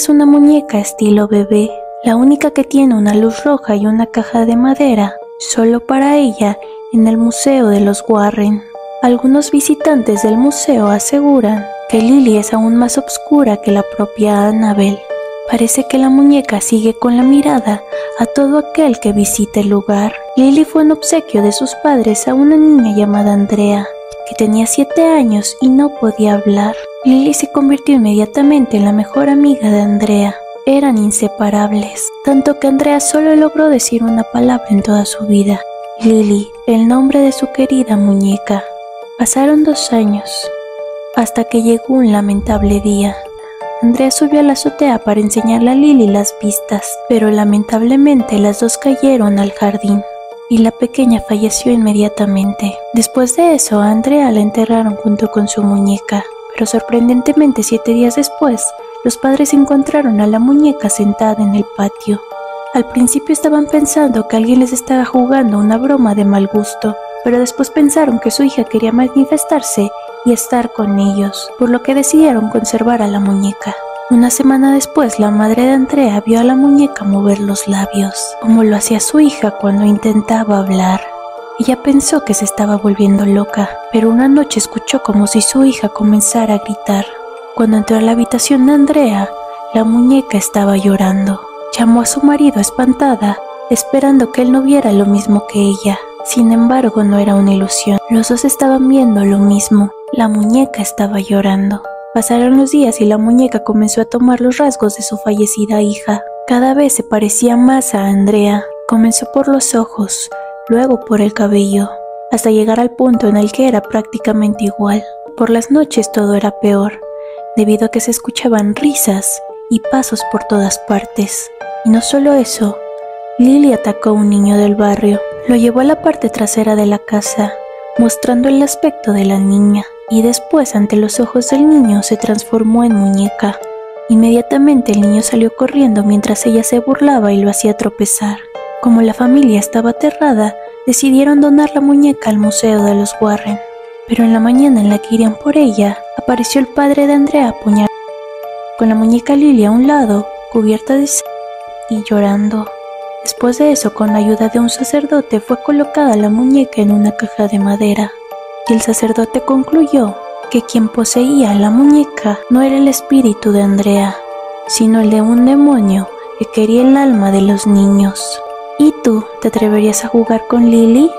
es una muñeca estilo bebé, la única que tiene una luz roja y una caja de madera, solo para ella, en el Museo de los Warren. Algunos visitantes del museo aseguran que Lily es aún más oscura que la propia Annabel. Parece que la muñeca sigue con la mirada a todo aquel que visite el lugar. Lily fue un obsequio de sus padres a una niña llamada Andrea, que tenía siete años y no podía hablar. Lily se convirtió inmediatamente en la mejor amiga de Andrea. Eran inseparables, tanto que Andrea solo logró decir una palabra en toda su vida. Lily, el nombre de su querida muñeca. Pasaron dos años, hasta que llegó un lamentable día. Andrea subió a la azotea para enseñarle a Lily las vistas, pero lamentablemente las dos cayeron al jardín y la pequeña falleció inmediatamente. Después de eso, a Andrea la enterraron junto con su muñeca, pero sorprendentemente siete días después, los padres encontraron a la muñeca sentada en el patio. Al principio estaban pensando que alguien les estaba jugando una broma de mal gusto, pero después pensaron que su hija quería manifestarse y estar con ellos, por lo que decidieron conservar a la muñeca. Una semana después, la madre de Andrea vio a la muñeca mover los labios, como lo hacía su hija cuando intentaba hablar. Ella pensó que se estaba volviendo loca, pero una noche escuchó como si su hija comenzara a gritar. Cuando entró a la habitación de Andrea, la muñeca estaba llorando. Llamó a su marido espantada, esperando que él no viera lo mismo que ella. Sin embargo, no era una ilusión. Los dos estaban viendo lo mismo. La muñeca estaba llorando. Pasaron los días y la muñeca comenzó a tomar los rasgos de su fallecida hija. Cada vez se parecía más a Andrea. Comenzó por los ojos, luego por el cabello, hasta llegar al punto en el que era prácticamente igual. Por las noches todo era peor, debido a que se escuchaban risas y pasos por todas partes. Y no solo eso, Lily atacó a un niño del barrio, lo llevó a la parte trasera de la casa, mostrando el aspecto de la niña y después ante los ojos del niño se transformó en muñeca. Inmediatamente el niño salió corriendo mientras ella se burlaba y lo hacía tropezar. Como la familia estaba aterrada, decidieron donar la muñeca al Museo de los Warren. Pero en la mañana en la que irían por ella, apareció el padre de Andrea apuñalado, con la muñeca Lily a un lado, cubierta de sangre y llorando. Después de eso, con la ayuda de un sacerdote, fue colocada la muñeca en una caja de madera y el sacerdote concluyó que quien poseía la muñeca no era el espíritu de Andrea, sino el de un demonio que quería el alma de los niños. ¿Y tú te atreverías a jugar con Lily?